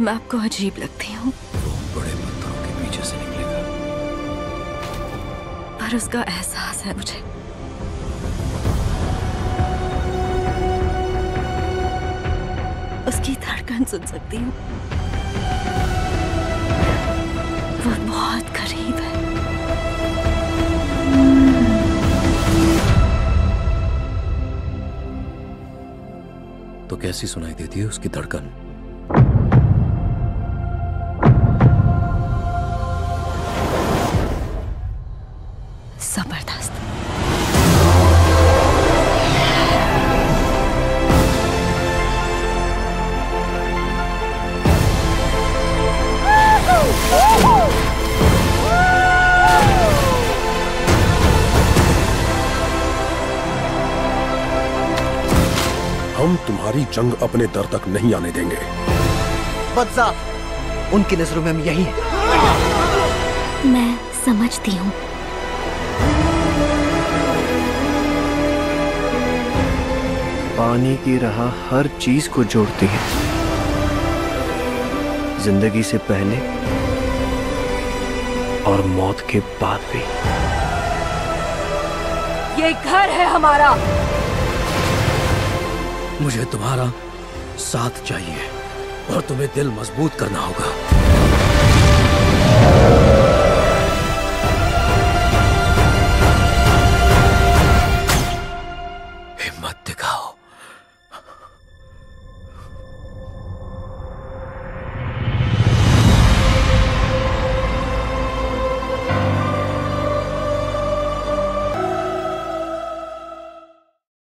मैं आपको अजीब लगती हूँ। बड़े पत्थरों के पीछे से निकलेगा। पर उसका एहसास है मुझे। उसकी धड़कन सुन सकती हूँ। वो बहुत करीब है। तो कैसी सुनाई देती है उसकी धड़कन? ज़बरदस्त हम तुम्हारी जंग अपने दर तक नहीं आने देंगे। बदसा उनकी नज़रों में हम यही हैं। मैं समझती हूँ। पानी की राह हर चीज़ को जोड़ती है। ज़िंदगी से पहले और मौत के बाद भी। ये घर है हमारा। मुझे तुम्हारा साथ चाहिए और तुम्हें दिल मज़बूत करना होगा।